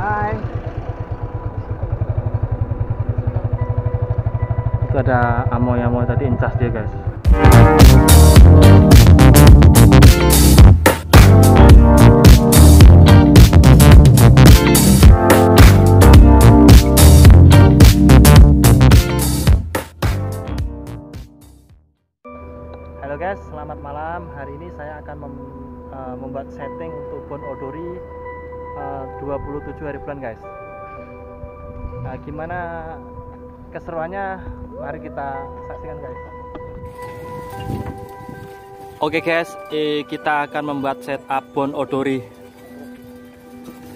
Hai. Itu ada amoy-amoy tadi incas dia guys. Halo guys, selamat malam. Hari ini saya akan mem- eh, membuat setting untuk Bon Odori eh, 27 hari bulan guys. Nah, gimana keseruannya? Mari kita saksikan guys. Oke guys, eh, kita akan membuat setup Bon Odori.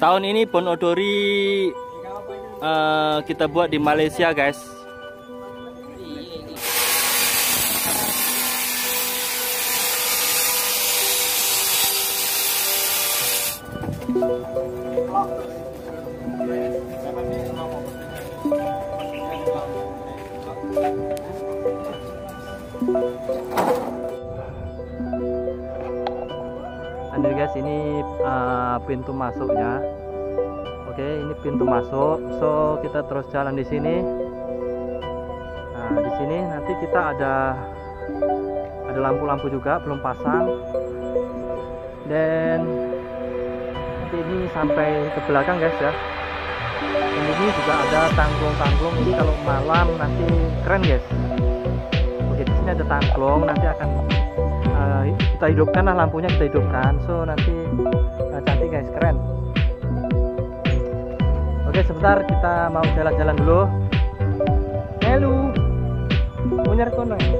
Tahun ini Bon Odori eh, kita buat di Malaysia guys. Pintu masuknya. Oke, ini pintu masuk. So, kita terus jalan di sini. Nah, di sini nanti kita ada ada lampu-lampu juga belum pasang. Dan ini sampai ke belakang guys ya. Dan ini juga ada tanggung-tanggung. Ini kalau malam nanti keren guys. Oke, di sini ada tanggung. Nanti akan uh, kita hidupkan lah lampunya kita hidupkan so nanti cantik guys keren. Oke sebentar kita mau jalan-jalan dulu. Halo punya kono ya?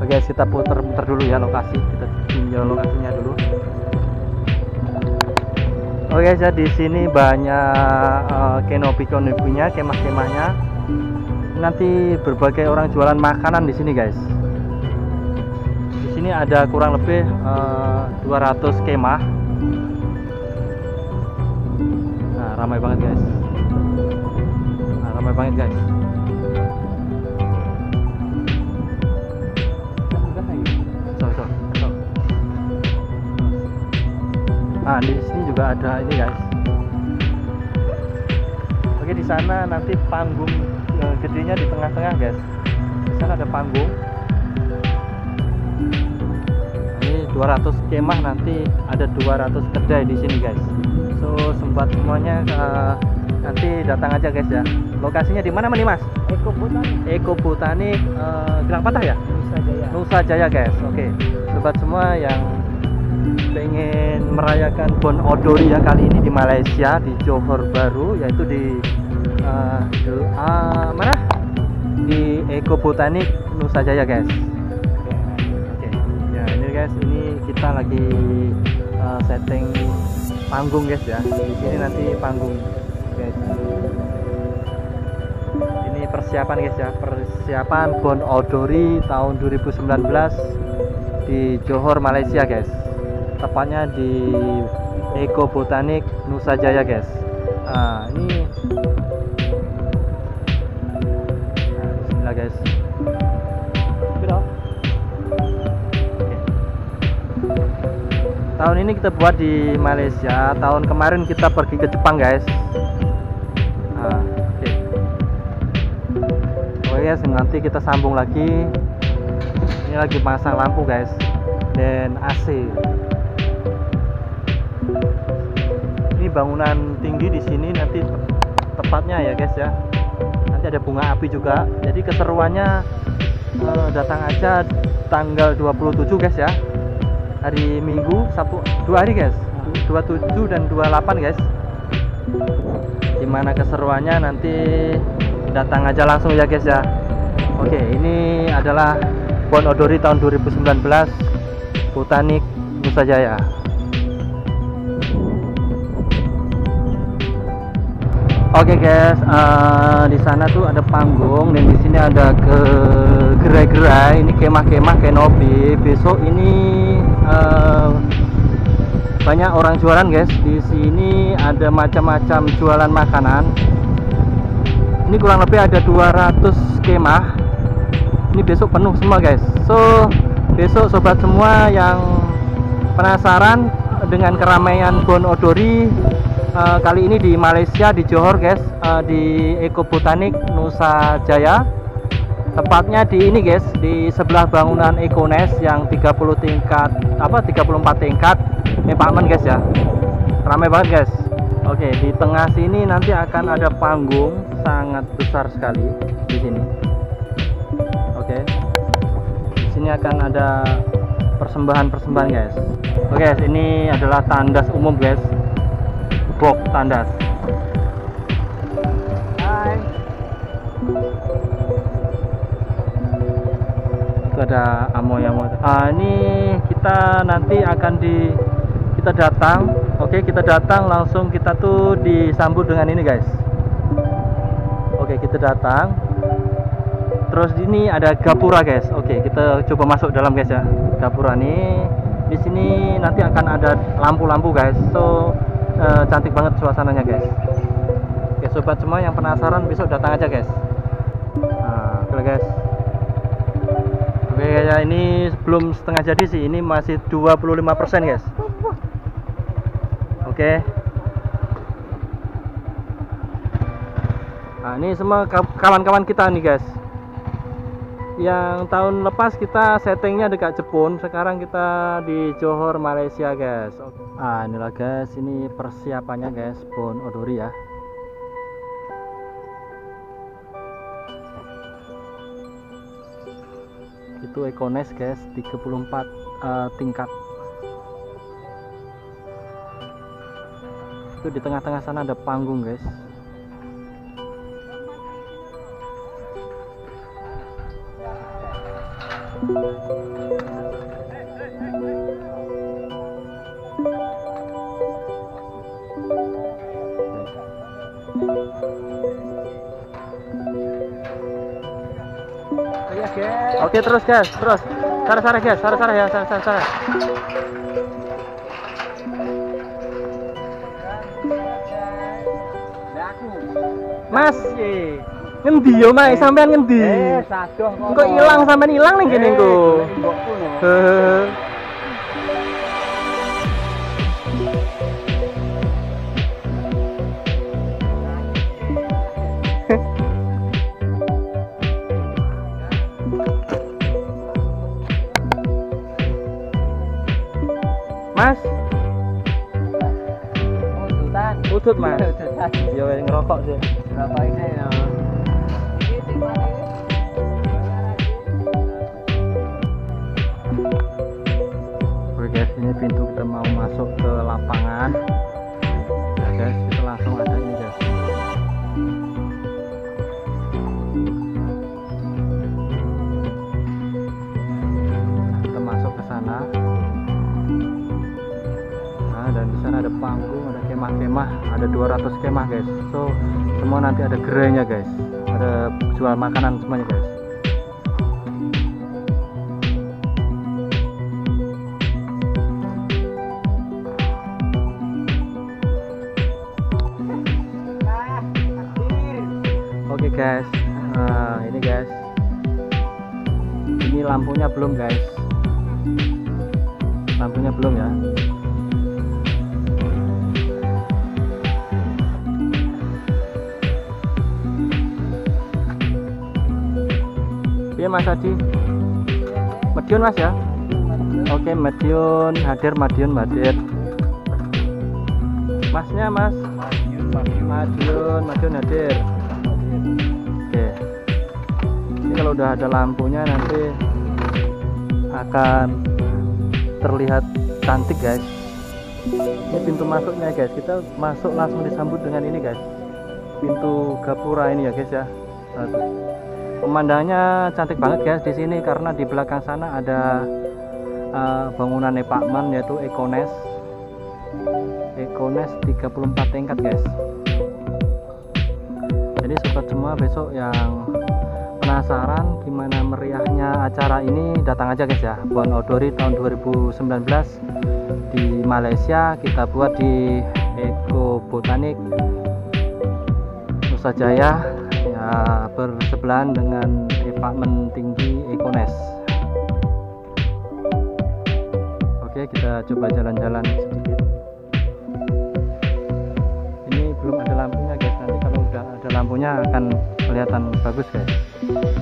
oke guys kita putar-putar dulu ya lokasi. Kita tinjau lokasinya dulu. Oke guys, ya di sini banyak uh, kenopi kenopinya, kemah-kemahnya. Nanti berbagai orang jualan makanan di sini guys. Sini ada kurang lebih uh, 200 kemah. Nah, ramai banget guys. Nah, ramai banget guys. Nah, di sini juga ada ini guys. Oke, di sana nanti panggung eh, gedenya di tengah-tengah guys di sana ada panggung 200 kemah nanti ada 200 kedai di sini guys. So sempat semuanya eh, nanti datang aja guys ya. Lokasinya di mana nih mas? Eko Botani. Eko Botanik eh, Gelang Patah ya? Nusa Jaya. Nusa Jaya guys. Oke. Sobat semua yang pengen merayakan Bon Odori ya kali ini di Malaysia di Johor Baru yaitu di di- ah, mana? Di Eko Botanik Nusa Jaya guys guys ini kita lagi eh, setting panggung guys ya. Di sini nanti panggung guys. Ini persiapan guys ya. Persiapan Bon Odori tahun 2019 di Johor Malaysia guys. Tepatnya di Eko Botanik Nusa Jaya guys. Nah ini tahun ini kita buat di Malaysia tahun kemarin kita pergi ke Jepang guys nah, oke Oke guys, nanti kita sambung lagi. Ini lagi pasang lampu guys dan AC. Ini bangunan tinggi di sini nanti te- tepatnya ya guys ya. Nanti ada bunga api juga. Jadi keseruannya eh, datang aja tanggal 27 guys ya. Hari Minggu, Sabtu, dua hari guys. 27 dan 28 guys. Gimana keseruannya nanti datang aja langsung ya guys ya oke ini adalah Bon Odori tahun 2019 Botanik Nusa Jaya Oke guys, eh, di sana tuh ada panggung dan di sini ada ke gerai-gerai. Ini kemah-kemah kenopi. Besok ini eh, banyak orang jualan guys. Di sini ada macam-macam jualan makanan. Ini kurang lebih ada 200 kemah. Ini besok penuh semua guys. So besok sobat semua yang penasaran dengan keramaian Bon Odori uh, kali ini di Malaysia di Johor guys uh, di Eko Botanik Nusa Jaya tepatnya di ini guys di sebelah bangunan Econes yang 30 tingkat apa 34 tingkat Mepamen guys ya. Ramai banget guys. Oke di tengah sini nanti akan ada panggung sangat besar sekali di sini. Oke. Di sini akan ada persembahan-persembahan guys. Oke ini adalah tandas umum guys. Box tandas itu ada amoy amoy ah ini kita nanti akan di kita datang. Oke kita datang langsung kita tuh disambut dengan ini guys. Oke kita datang. Terus ini ada gapura guys. Oke kita coba masuk dalam guys ya. Gapura nih. Di sini nanti akan ada lampu-lampu guys. So uh, cantik banget suasananya guys. Oke sobat semua yang penasaran besok datang aja guys. Nah oke guys oke ya ini belum setengah jadi sih. Ini masih 25% guys. Oke. Nah ini semua kawan-kawan kita nih guys. Yang tahun lepas kita settingnya dekat Jepun sekarang kita di Johor Malaysia guys. Ah inilah guys. Ini persiapannya guys Bon Odori ya itu Econes guys 34 uh, tingkat. Itu di tengah-tengah sana ada panggung guys Oke terus guys, terus. Sara-sara guys, sara-sara ya, sara-sara. Mas, ngendi yo Mas, sampean ngendi? Eh, sadoh kok. Engko ilang sampean ilang ning kene engko. Heeh. Utut Mas. Yo ngerokok sih. Berapa ini ya? Oke guys, ini pintu kita mau masuk ke lapangan. Nah guys, kita langsung ada ini guys. Kita masuk ke sana. Nah, dan di sana ada panggung, kemah-kemah, ada 200 kemah guys. So, semua nanti ada gerainya guys. Ada jual makanan semuanya guys. Oke guys, nah ini guys, ini lampunya belum guys, lampunya belum ya. Iya Mas Adi, Medion Mas ya. Oke Medion, hadir Madiun hadir. Masnya Mas, Madiun, Madiun hadir. Oke. Ini kalau udah ada lampunya nanti akan terlihat cantik guys. Ini pintu masuknya guys. Kita masuk langsung disambut dengan ini guys. Pintu gapura ini ya guys ya. Satu. Pemandangannya cantik banget guys di sini karena di belakang sana ada uh, bangunan apartemen yaitu Econes. Econes 34 tingkat guys. Jadi sobat semua besok yang penasaran gimana meriahnya acara ini datang aja guys ya. Bon Odori tahun 2019 di Malaysia kita buat di Eko Botanik Nusa Jaya ya bersebelahan dengan apartemen tinggi Econes oke kita coba jalan-jalan sedikit. Ini belum ada lampunya guys. Nanti kalau udah ada lampunya akan kelihatan bagus guys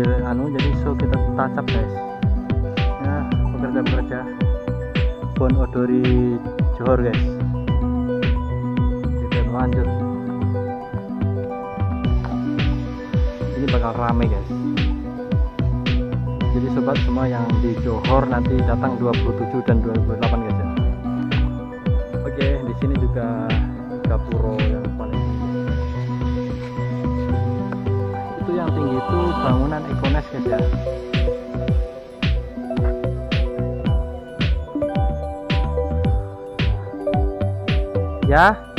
di anu jadi so kita tacap guys. Ya, bekerja. Bon Odori Johor guys. Kita lanjut. Ini bakal rame guys jadi sobat semua yang di Johor nanti datang 27 dan 28 guys ya oke di sini juga tinggi itu bangunan Econes guys ya. Ya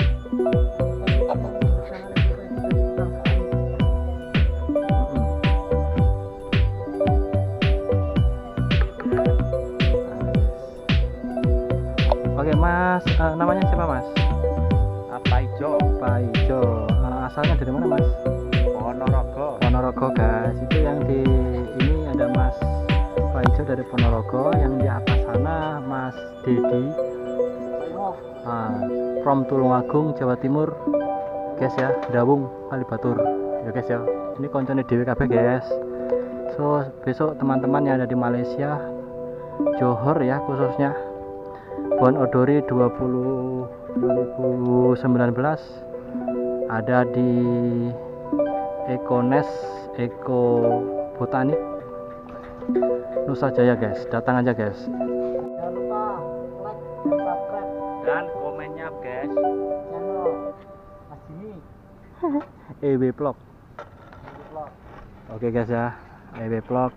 Dedi ah, from Tulungagung Jawa Timur. Guys ya, Dawung Kalibatur. Ya guys ya. Ini koncone DWKB guys. So besok teman-teman yang ada di Malaysia, Johor ya khususnya Bon Odori 20 2019 ada di Ekones Eko Botanik Nusa Jaya guys datang aja guys Jangan lupa like dan subscribe. Dan komennya guys. Channel Mas Jimmy. EW Vlog Vlog. oke guys ya. EW Vlog.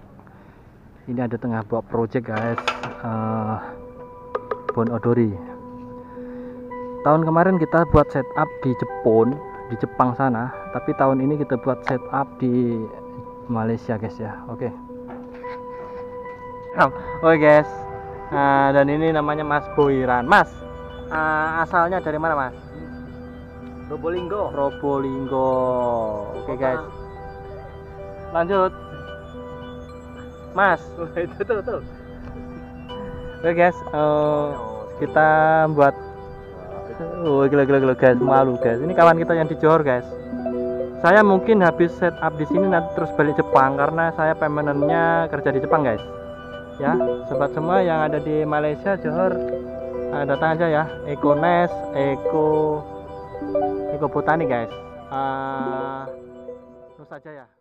Ini ada tengah buat project guys. Eh, Bon Odori. Tahun kemarin kita buat setup di Jepun di Jepang sana. Tapi tahun ini kita buat setup di Malaysia guys ya. Oke. Oke guys Nah, dan ini namanya Mas Boiran Mas ah, asalnya dari mana Mas? Probolinggo. Probolinggo. Oke guys. Lanjut. Mas. Itu tuh tuh. oke guys eh, kita buat Oh gila gila gila guys. Malu guys. Ini kawan kita yang di Johor guys. Saya mungkin habis setup di sini nanti terus balik Jepang karena saya permanentnya kerja di Jepang guys ya sobat semua yang ada di Malaysia Johor eh, datang aja ya. Econes Eko Eko Botani guys. Eh, Nusa Jaya